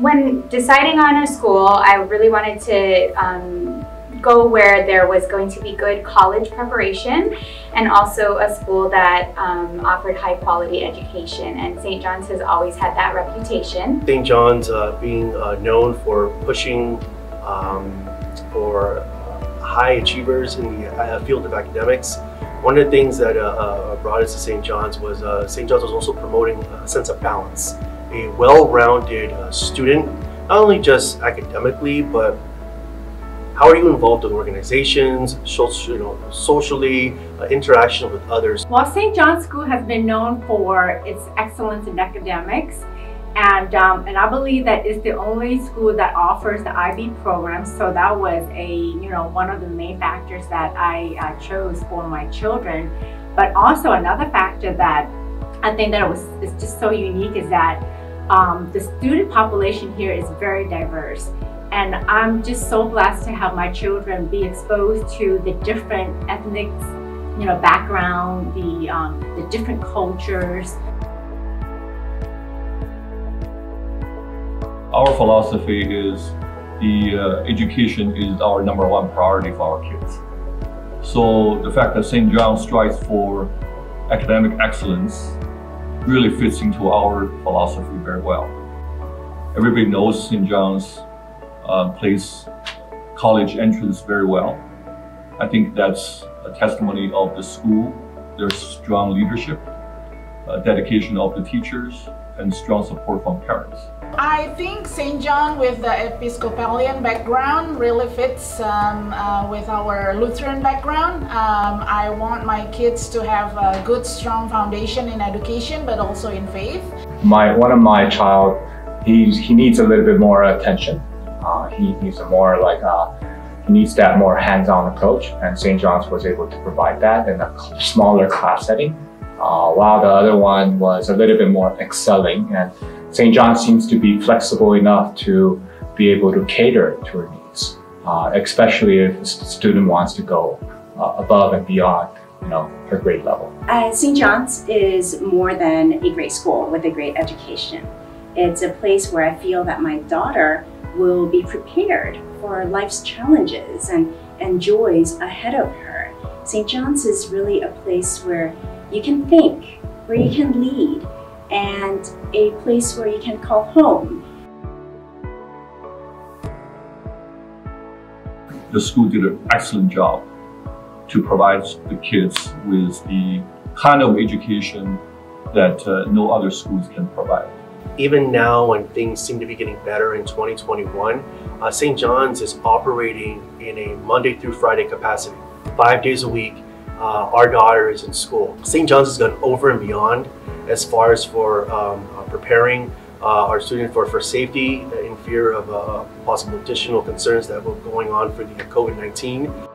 When deciding on a school, I really wanted to um, go where there was going to be good college preparation and also a school that um, offered high quality education. And St. John's has always had that reputation. St. John's uh, being uh, known for pushing um, for high achievers in the uh, field of academics. One of the things that uh, uh, brought us to St. John's was St. John's was also promoting a sense of balance a well-rounded uh, student, not only just academically, but how are you involved in organizations, social, you know, socially, uh, interaction with others? Well, St. John's School has been known for its excellence in academics. And, um, and I believe that it's the only school that offers the IB program. So that was a, you know, one of the main factors that I uh, chose for my children. But also another factor that I think that it was is just so unique is that um, the student population here is very diverse. And I'm just so blessed to have my children be exposed to the different ethnic you know, background, the, um, the different cultures. Our philosophy is the uh, education is our number one priority for our kids. So the fact that St. John strives for academic excellence really fits into our philosophy very well. Everybody knows St. John's uh, college entrance very well. I think that's a testimony of the school, their strong leadership, uh, dedication of the teachers, and strong support from parents. I think St. John with the Episcopalian background really fits um, uh, with our Lutheran background. Um, I want my kids to have a good strong foundation in education but also in faith. My One of my child, he, he needs a little bit more attention. Uh, he needs a more like uh, he needs that more hands-on approach and St. John's was able to provide that in a smaller class setting. Uh, while the other one was a little bit more excelling and St. John seems to be flexible enough to be able to cater to her needs, uh, especially if a student wants to go uh, above and beyond you know, her grade level. Uh, St. John's is more than a great school with a great education. It's a place where I feel that my daughter will be prepared for life's challenges and, and joys ahead of her. St. John's is really a place where you can think, where you can lead, and a place where you can call home. The school did an excellent job to provide the kids with the kind of education that uh, no other schools can provide. Even now when things seem to be getting better in 2021, uh, St. John's is operating in a Monday through Friday capacity, five days a week, uh, our daughter is in school. St. John's has gone over and beyond as far as for um, uh, preparing uh, our students for, for safety in fear of uh, possible additional concerns that were going on for the COVID-19.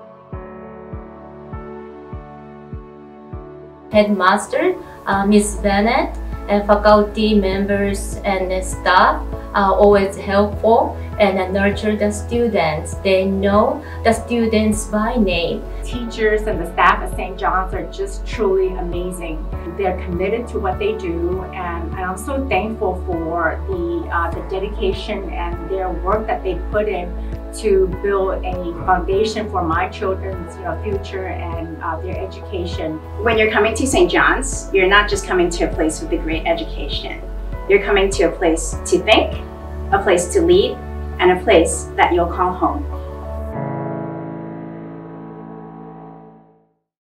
Headmaster, uh, Ms. Bennett, and faculty members and staff are always helpful and nurture the students. They know the students by name. Teachers and the staff at St. John's are just truly amazing. They're committed to what they do and, I'm so thankful for the, uh, the dedication and their work that they put in to build a foundation for my children's you know, future and uh, their education. When you're coming to St. John's, you're not just coming to a place with a great education. You're coming to a place to think, a place to lead, and a place that you'll call home.